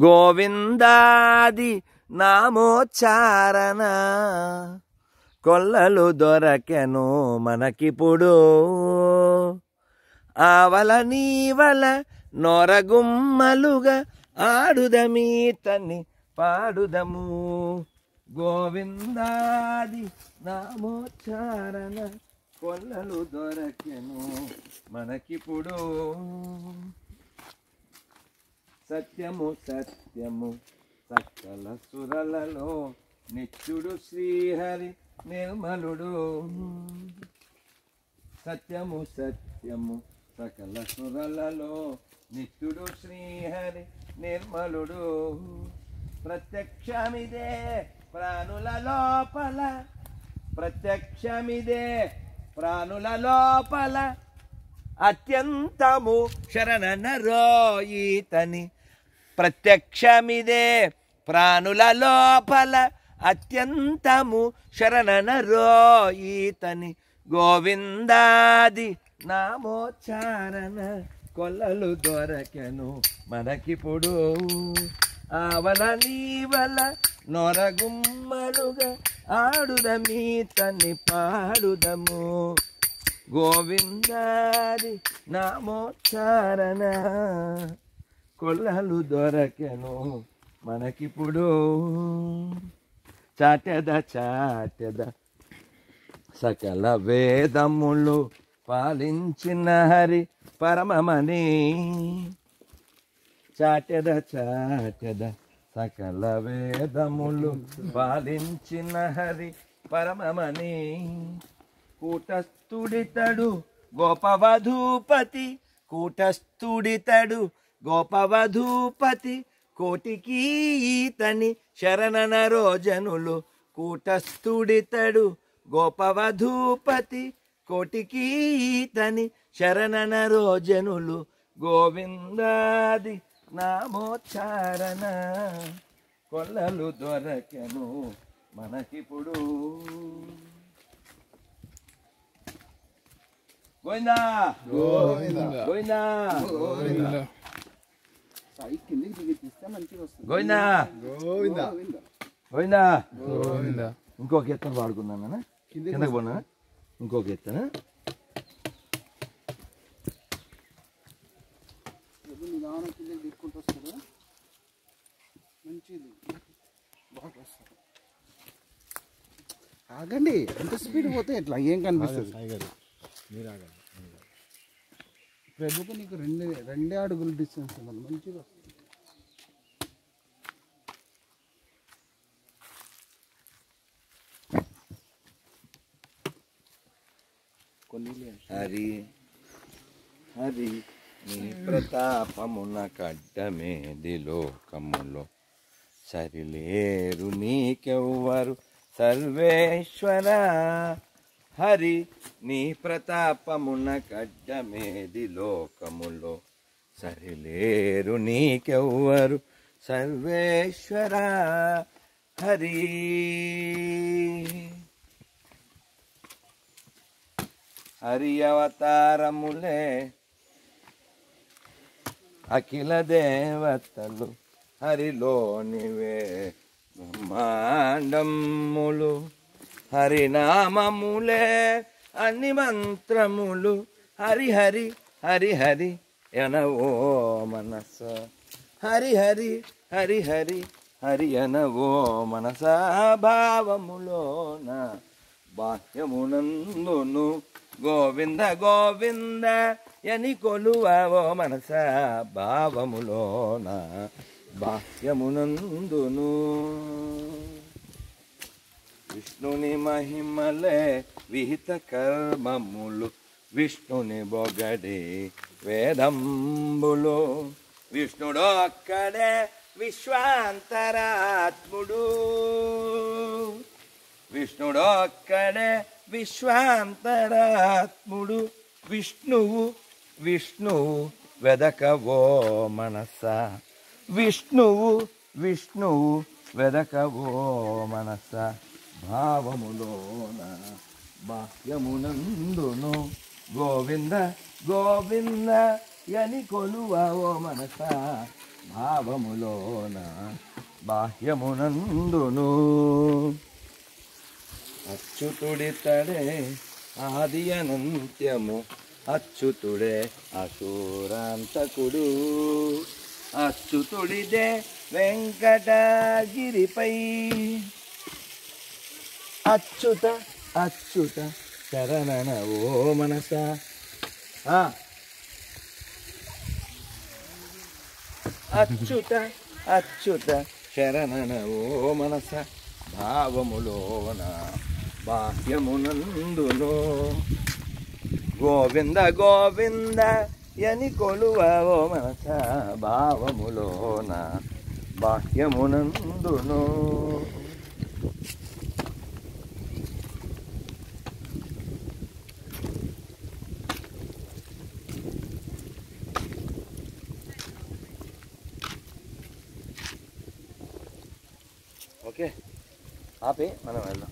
గోవిందాది నామోచ్చారణ. కొల్లలు దొరకెను మనకిప్పుడు. ఆవల నీవల నొరగుమ్మలుగా ఆడుదమీతని పాడుదము. గోవిందాది నామోచ్చారణ. కొల్లలు దొరకెను మనకిప్పుడు. సత్యము సత్యము సకల సురలలో నిత్యుడు శ్రీహరి నిర్మలుడు. సత్యము సత్యము సకల సురలలో నిత్యుడు శ్రీహరి నిర్మలుడు. ప్రత్యక్షమిదే ప్రాణుల లోపల ప్రత్యక్షమిదే ప్రాణుల లోపల. అత్యంతము శరణన రోయితని ప్రత్యక్షమిదే. ప్రాణుల లోపల అత్యంతము శరణన ఈతని గోవిందాది నామోచ్చారణ కొల్లలు దొరకెను మనకిప్పుడు. ఆవల నీవల నొరగుమ్మలుగా ఆడుదమీతని పాడుదము. గోవిందాది నామోచ్చారణ. కొల్లలు దొరకెను మనకిప్పుడు. చాటెద చాటెద. సకల వేదములు పాలించిన హరి పరమమని. చాటెద చాటెద. సకల వేదములు పాలించిన హరి పరమమని. కూటస్థుడితడు గోపవధూపతి కూటస్థుడితడు గోపవధూపతి కోటికి ఈతని శరణన రోజనులు కూటస్థుడితడు. గోపవధూపతి కోటికి ఈతని శరణన రోజనులు గోవిందాది నామోచ్చారణ. కొల్లలు దొరకెను మనకిప్పుడు. గోవిందా? గోవిందా. సాయి కిందికి దిగి తీస్తే మంచిగా వస్తుంది గోవిందా గోవిందా గోవిందా గోవిందా ఇంకొక ఎత్తను వాడుకున్నానా కిందకి పోనా ఇంకొక ఎత్తనా నిదానం కిందకి దిక్కుంటూ వస్తుంది మంచిది బాగా వస్తుంది ఆగండి అంత స్పీడ్ పోతే ఎట్లా ఏం కనిపిస్తుంది ప్రభుకు నీకు రెండు రెండే అడుగుల డిస్టెన్స్ ఉండాలి మంచిగా వస్తుంది. హరి హరి నీ ప్రతాపమున కడ్డమేది లోకములో. సరిలేరు నీకెవ్వరు సర్వేశ్వరా. హరి నీ ప్రతాపమున కడ్డమేది లోకములో. సరిలేరు నీకెవ్వరు సర్వేశ్వర హరి. హరి అవతారములే అఖిల దేవతలు హరిలోనివే బ్రహ్మాండములు. హరినామములే అన్ని మంత్రములు. హరి హరి హరి హరి ఎనవో మనస. హరి హరి హరి హరి హరి ఎనవో మనస. భావములోన బాహ్యమునందును గోవింద గోవింద ఎని కొలువో మనస. భావములోన బాహ్యమునందును. విష్ణుని మహిమలే విహిత కర్మములు. విష్ణుని బొగడి వేదంబులు. విష్ణుడు ఒక్కడే విశ్వాంతరాత్ముడు. విష్ణుడు ఒక్కడే విశ్వాంతరాత్ముడు. విష్ణువు విష్ణువు వెదకవో మనస. విష్ణువు విష్ణువు వెదకవో మనస. భావములోన బాహ్యమునందును. గోవింద గోవింద యని కొలువో మనస. భావములోన బాహ్యమునందును. అచ్యుతుడితడే ఆది అనంత్యము అచ్యుతుడే అశూరాంతకుడు అచ్యుతుడిదే వెంకటగిరిపై అచ్యుత అచ్యుత శరణన ఓ మనస. ఆ. అచ్యుత అచ్యుత శరణన ఓ మనస. భావములోన బాహ్యమునందులో గోవింద గోవింద యని కొలువ ఓ మనస. భావములోన బాహ్యమునందును. okay i'll pay you when